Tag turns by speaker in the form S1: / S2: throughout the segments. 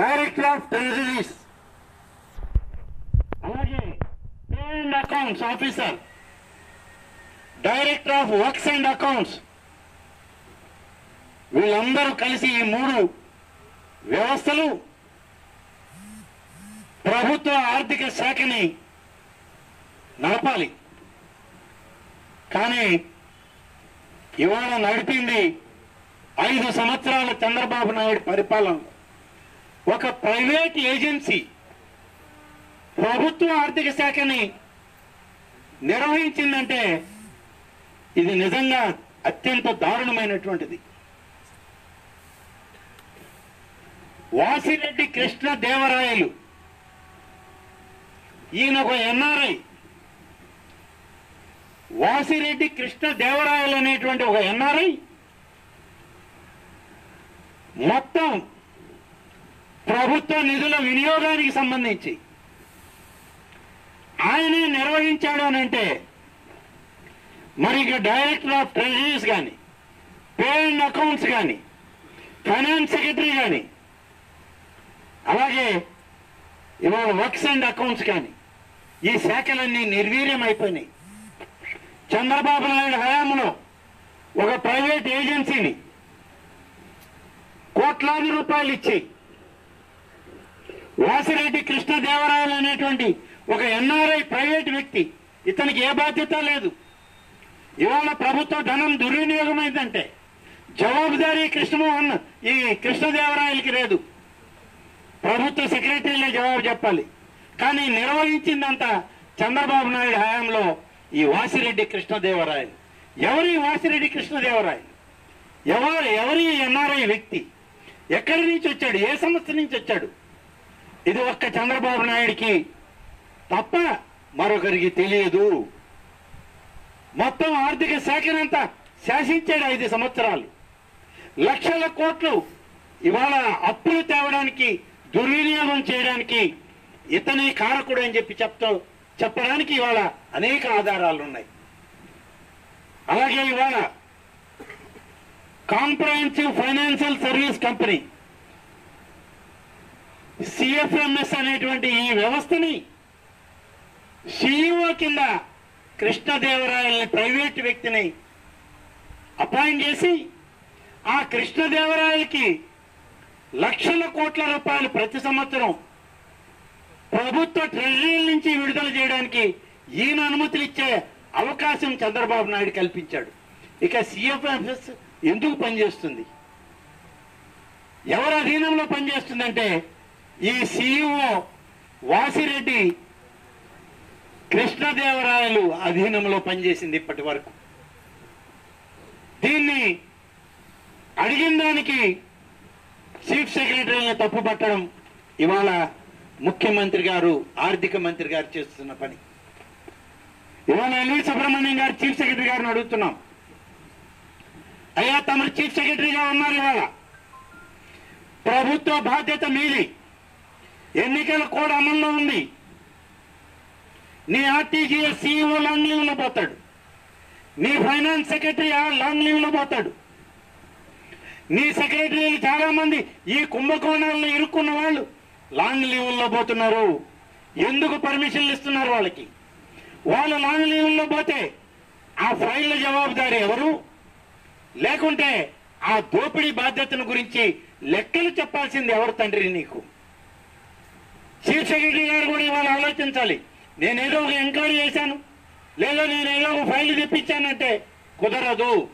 S1: Director of treasuries అలాగే pay and accounts officer. Director of works and accounts వీళ్ళందరూ కలిసి ఈ మూడు వ్యవస్థలు ప్రభుత్వ ఆర్థిక శాఖని నడపాలి. కానీ ఇవాళ నడిపింది ఐదు సంవత్సరాల చంద్రబాబు నాయుడు పరిపాలన. ఒక ప్రైవేట్ ఏజెన్సీ ప్రభుత్వ ఆర్థిక శాఖని నిర్వహించిందంటే ఇది నిజంగా అత్యంత దారుణమైనటువంటిది. వాసిరెడ్డి కృష్ణ దేవరాయలు ఈయన ఒక ఎన్ఆర్ఐ. వాసిరెడ్డి కృష్ణ దేవరాయలు అనేటువంటి ఒక ఎన్ఆర్ఐ. మొత్తం ప్రభుత్వ నిధుల వినియోగానికి సంబంధించి. ఆయనే నిర్వహించాడు అని అంటే మరి ఇక డైరెక్టర్ ఆఫ్ ట్రెజరీస్ కానీ పే అండ్ అకౌంట్స్ కానీ ఫైనాన్స్ సెక్రటరీ కానీ అలాగే ఇవాళ వర్క్స్ అండ్ అకౌంట్స్ కానీ ఈ శాఖలన్నీ నిర్వీర్యం అయిపోయినాయి. చంద్రబాబు నాయుడు హయాంలో ఒక ప్రైవేట్ ఏజెన్సీని కోట్లాది రూపాయలు ఇచ్చి వాసిరెడ్డి కృష్ణదేవరాయలు అనేటువంటి ఒక ఎన్ఆర్ఐ ప్రైవేట్ వ్యక్తి. ఇతనికి ఏ బాధ్యత లేదు. ఇవాళ ప్రభుత్వ ధనం దుర్వినియోగమైందంటే జవాబుదారీ కృష్ణమోహన్ ఈ కృష్ణదేవరాయలకి లేదు. ప్రభుత్వ సెక్రటరీలే జవాబు చెప్పాలి. కానీ నిర్వహించిందంతా చంద్రబాబు నాయుడు హయాంలో ఈ వాసిరెడ్డి కృష్ణదేవరాయలు. ఎవరి వాసిరెడ్డి కృష్ణదేవరాయలు? ఎవరు ఎవరి ఎన్ఆర్ఐ వ్యక్తి? ఎక్కడి నుంచి వచ్చాడు? ఏ సంస్థ నుంచి వచ్చాడు? ఇది ఒక్క చంద్రబాబు నాయుడికి తప్ప మరొకరికి తెలియదు. మొత్తం ఆర్థిక శాఖనంతా శాసించాడు ఐదు సంవత్సరాలు. లక్షల కోట్లు ఇవాళ అప్పులు తేవడానికి దుర్వినియోగం చేయడానికి ఇతనే కారకుడు అని చెప్పి చెప్తా చెప్పడానికి ఇవాళ అనేక ఆధారాలు ఉన్నాయి అలాగే ఇవాళ comprehensive financial service company CFMS అనేటువంటి ఈ వ్యవస్థని సిఇఓ కింద కృష్ణదేవరాయల్ని ప్రైవేట్ వ్యక్తిని అపాయింట్ చేసి ఆ కృష్ణదేవరాయలకి లక్షల కోట్ల రూపాయలు ప్రతి సంవత్సరం ప్రభుత్వ ట్రెజరీల నుంచి విడుదల చేయడానికి ఈయన అనుమతులు ఇచ్చే అవకాశం చంద్రబాబు నాయుడు కల్పించాడు. ఇక సిఎఫ్ఎంఎస్ ఎందుకు పనిచేస్తుంది? ఎవరి అధీనంలో పనిచేస్తుందంటే ఈ సిఇఓ వాసిరెడ్డి కృష్ణదేవరాయలు అధీనంలో పనిచేసింది ఇప్పటి వరకు. దీన్ని అడిగిన దానికి చీఫ్ సెక్రటరీని తప్పుపట్టడం ఇవాళ ముఖ్యమంత్రి గారు ఆర్థిక మంత్రి గారు చేస్తున్న పని. ఇవాళ ఎల్వి సుబ్రహ్మణ్యం గారు చీఫ్ సెక్రటరీ గారిని అడుగుతున్నాం. అయ్యా తమరు చీఫ్ సెక్రటరీగా ఉన్నారు ఇవాళ. ప్రభుత్వ బాధ్యత మీది. ఎన్నికల కోడ్ అమల్లో ఉంది. నీ ఆర్టీజీఎస్ సీఈఓ లాంగ్ లీవ్లో పోతాడు నీ ఫైనాన్స్ సెక్రటరీ ఆ లాంగ్ లీవ్లో పోతాడు నీ సెక్రటరీలు చాలా మంది ఈ కుంభకోణాల్లో ఇరుక్కున్న వాళ్ళు లాంగ్ లీవుల్లో పోతున్నారు ఎందుకు పర్మిషన్లు ఇస్తున్నారు వాళ్ళకి? వాళ్ళు లాంగ్ లీవుల్లో పోతే ఆ ఫైళ్ళ జవాబుదారి ఎవరు? లేకుంటే ఆ దోపిడీ బాధ్యతను గురించి లెక్కలు చెప్పాల్సింది ఎవరు తండ్రి నీకు? చీఫ్ సెక్రటరీ గారు కూడా ఇవాళ ఆలోచించాలి. నేనేదో ఒక ఎంక్వైరీ చేశాను. లేదా నేనేదో ఒక ఫైల్ తెప్పించానంటే కుదరదు.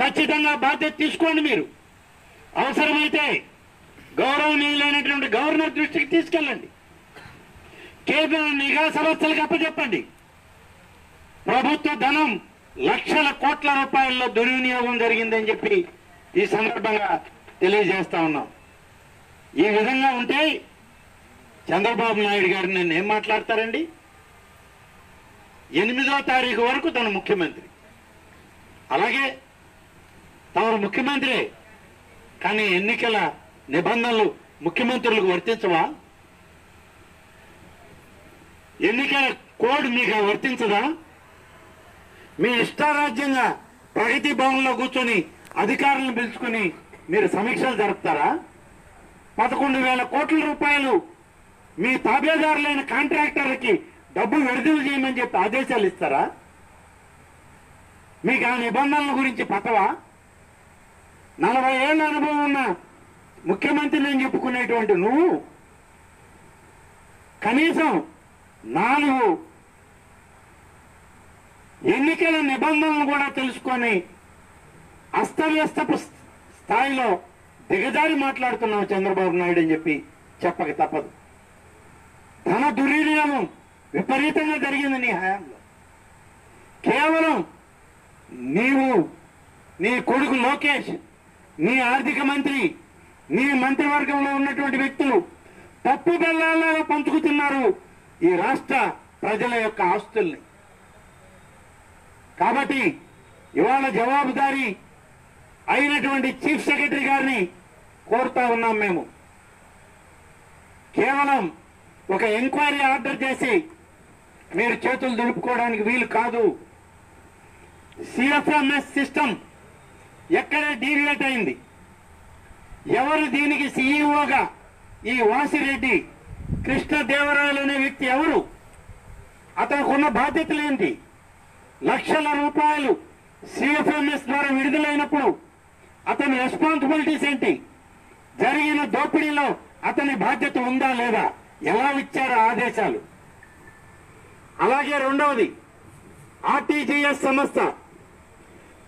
S1: ఖచ్చితంగా బాధ్యత తీసుకోండి మీరు. అవసరమైతే గౌరవనీయులైనటువంటి గవర్నర్ దృష్టికి తీసుకెళ్ళండి. కేంద్ర నిఘా సంస్థలకు అప్పచెప్పండి. ప్రభుత్వ ధనం లక్షల కోట్ల రూపాయల్లో దుర్వినియోగం జరిగిందని చెప్పి ఈ సందర్భంగా తెలియజేస్తా ఉన్నాం. ఈ విధంగా ఉంటే చంద్రబాబు నాయుడు గారు నన్ను ఏం మాట్లాడతారండి? ఎనిమిదో తారీఖు వరకు తను ముఖ్యమంత్రి. అలాగే తమరు ముఖ్యమంత్రి కానీ ఎన్నికల నిబంధనలు ముఖ్యమంత్రులకు వర్తించవా? ఎన్నికల కోడ్ మీకు వర్తించదా? మీ ఇష్టారాజ్యంగా ప్రగతి భవన్లో కూర్చొని అధికారులను పిలుచుకొని మీరు సమీక్షలు జరుపుతారా? పదకొండు వేల కోట్ల రూపాయలు మీ తాబేదారులైన కాంట్రాక్టర్లకి డబ్బు విడుదల చేయమని చెప్పి ఆదేశాలు ఇస్తారా? మీకు ఆ నిబంధనల గురించి పట్టవా? నలభై ఏళ్ళ అనుభవం ఉన్న ముఖ్యమంత్రి నేను చెప్పుకునేటువంటి నువ్వు కనీసం నాలుగు ఎన్నికల నిబంధనలు కూడా తెలుసుకొని అస్తవ్యస్తపు స్థాయిలో దిగజారి మాట్లాడుతున్నావు చంద్రబాబు నాయుడు అని చెప్పి చెప్పక తప్పదు. ధన దుర్వినియోగం విపరీతంగా జరిగింది నీ హయాంలో. కేవలం నీవు నీ కొడుకు లోకేష్ నీ ఆర్థిక మంత్రి నీ మంత్రివర్గంలో ఉన్నటువంటి వ్యక్తులు పప్పు బెల్లాలలో పంచుకుతున్నారు ఈ రాష్ట్ర ప్రజల యొక్క ఆస్తుల్ని. కాబట్టి ఇవాళ జవాబుదారీ అయినటువంటి చీఫ్ సెక్రటరీ గారిని కోరుతా ఉన్నాం మేము. కేవలం ఒక ఎంక్వైరీ ఆర్డర్ చేసి మీరు చేతులు దులుపుకోవడానికి వీలు కాదు. సిఎఫ్ఎంఎస్ సిస్టమ్ ఎక్కడ డీవియేట్ అయింది. ఎవరు దీనికి సీఈఓగా ఈ వాసిరెడ్డి కృష్ణదేవరాయలు అనే వ్యక్తి ఎవరు? అతనుకున్న బాధ్యతలు ఏంటి? లక్షల రూపాయలు సిఎఫ్ఎంఎస్ ద్వారా విడుదలైనప్పుడు అతని రెస్పాన్సిబిలిటీస్ ఏంటి? జరిగిన దోపిడీలో అతని బాధ్యత ఉందా లేదా? ఎలా ఇచ్చారు ఆదేశాలు? అలాగే రెండవది ఆర్టీజీఎస్ సంస్థ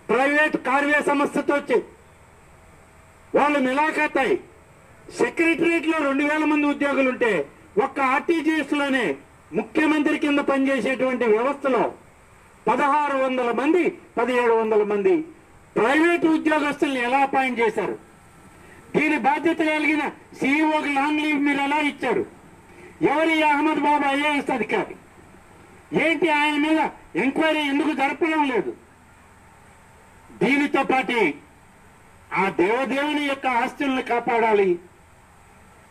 S1: ప్రైవేట్ కార్వే సంస్థతో చే- వాళ్ళు మిలాఖాతాయి. సెక్రటరియట్ రెండు వేల మంది ఉద్యోగులు ఉంటే ఒక్క ఆర్టీజీఎస్లోనే ముఖ్యమంత్రి కింద పనిచేసేటువంటి వ్యవస్థలో పదహారు వందల మంది పదిహేడు వందల మంది ప్రైవేటు ఉద్యోగస్తుల్ని ఎలా అపాయింట్ చేశారు? దీని బాధ్యత కలిగిన సీఈఓకి లాంగ్ లీవ్ మీరు ఎలా ఇచ్చారు? ఎవరి అహ్మద్ బాబు ఐఏఎస్ అధికారి? ఏంటి ఆయన మీద ఎంక్వైరీ ఎందుకు జరపడం లేదు? దీనితో పాటు ఆ దేవదేవుని యొక్క ఆస్తుల్ని కాపాడాలి.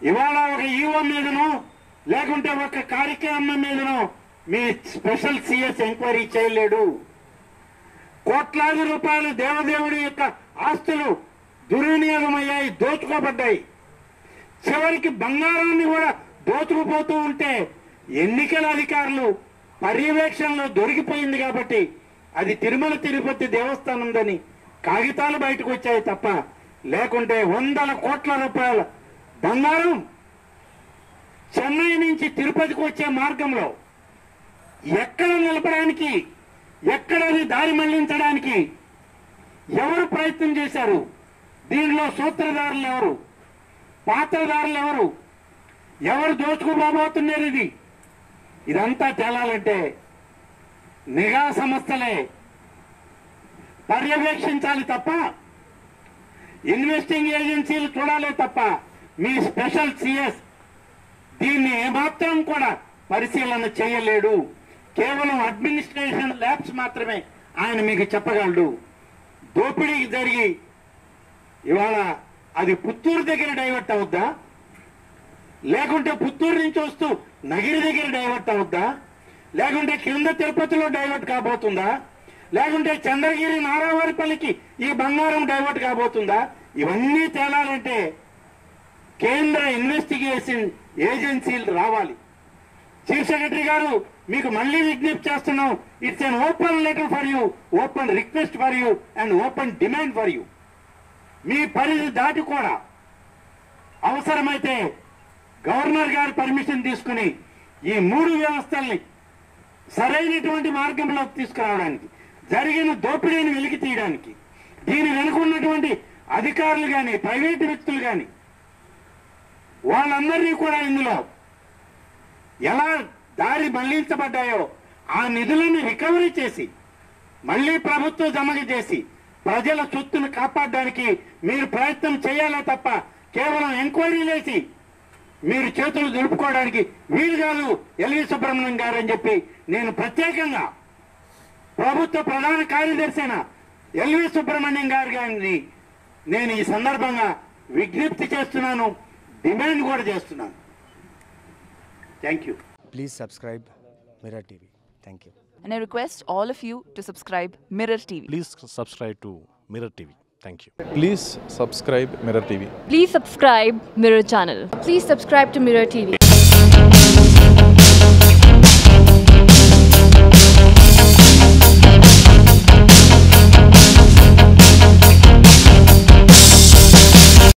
S1: ఇవాళ ఒక ఈవో మీదనో లేకుంటే ఒక కార్యక్రమం మీదనో మీ స్పెషల్ సిఎస్ ఎంక్వైరీ చేయలేడు. కోట్లాది రూపాయలు దేవదేవుడి యొక్క ఆస్తులు దుర్వినియోగమయ్యాయి దోచుకోబడ్డాయి. చివరికి బంగారాన్ని కూడా దోచుకుపోతూ ఉంటే ఎన్నికల అధికారులు పర్యవేక్షణలో దొరికిపోయింది కాబట్టి అది తిరుమల తిరుపతి దేవస్థానందని కాగితాలు బయటకు వచ్చాయి తప్ప లేకుంటే వందల కోట్ల రూపాయల బంగారం చెన్నై నుంచి తిరుపతికి వచ్చే మార్గంలో ఎక్కడ నిలపడానికి ఎక్కడది దారి మళ్ళించడానికి ఎవరు ప్రయత్నం చేశారు? దీనిలో సూత్రధారులు ఎవరు? పాత్రధారులు ఎవరు? ఎవరు దోచుకోబోతున్నారు ఇది? ఇదంతా తేలాలంటే నిఘా సంస్థలే పర్యవేక్షించాలి తప్ప ఇన్వెస్టింగ్ ఏజెన్సీలు చూడాలి తప్ప మీ స్పెషల్ సిఎస్ దీన్ని ఏమాత్రం కూడా పరిశీలన చేయలేడు. కేవలం అడ్మినిస్ట్రేషన్ ల్యాబ్స్ మాత్రమే ఆయన మీకు చెప్పగలడు. దోపిడీ జరిగి ఇవాళ అది పుత్తూరు దగ్గర డైవర్ట్ అవుద్దా? లేకుంటే పుత్తూరు నుంచి వస్తూ నగిరి దగ్గర డైవర్ట్ అవుద్దా? లేకుంటే కింద తిరుపతిలో డైవర్ట్ కాబోతుందా? లేకుంటే చంద్రగిరి నారావారిపల్లికి ఈ బంగారం డైవర్ట్ కాబోతుందా? ఇవన్నీ తేలాలంటే కేంద్ర ఇన్వెస్టిగేషన్ ఏజెన్సీలు రావాలి. చీఫ్ సెక్రటరీ గారు మీకు మళ్ళీ విజ్ఞప్తి చేస్తున్నాం. It's an open letter for you open request for you and open demand for you మీ పరిధి దాటి కూడా అవసరమైతే గవర్నర్ గారు పర్మిషన్ తీసుకుని ఈ మూడు వ్యవస్థల్ని సరైనటువంటి మార్గంలోకి తీసుకురావడానికి జరిగిన దోపిడీని వెలికి తీయడానికి దీని వెనుక ఉన్నటువంటి అధికారులు కానీ ప్రైవేటు వ్యక్తులు కానీ వాళ్ళందరినీ కూడా ఇందులో ఎలా దారి మళ్ళించబడ్డాయో ఆ నిధులను రికవరీ చేసి మళ్ళీ ప్రభుత్వం జమ చేసి ప్రజల సొత్తును కాపాడడానికి మీరు ప్రయత్నం చేయాలే తప్ప కేవలం ఎంక్వైరీ చేసి మీరు చేతులు దులుపుకోవడానికి వీలు కాదు ఎల్వి సుబ్రహ్మణ్యం గారు అని చెప్పి నేను ప్రత్యేకంగా ప్రభుత్వ ప్రధాన కార్యదర్శి అయిన ఎల్వి సుబ్రహ్మణ్యం గారు గారిని నేను ఈ సందర్భంగా విజ్ఞప్తి చేస్తున్నాను డిమాండ్ కూడా చేస్తున్నాను thank you
S2: Please subscribe Mirror TV. Thank you.
S3: And I request all of you to subscribe Mirror TV.
S4: Please subscribe to Mirror TV. Thank you.
S5: Please subscribe Mirror TV.
S6: Please subscribe Mirror Channel.
S7: Please subscribe to Mirror TV.